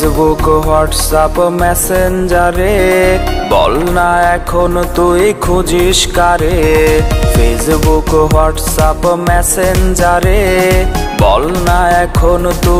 Facebook WhatsApp মেসেঞ্জারে বল না এখন তুই খুঁজিস কারে? ফেসবুক হোয়াটসঅ্যাপ মেসেঞ্জারে বল না এখন তুই